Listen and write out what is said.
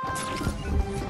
どうも。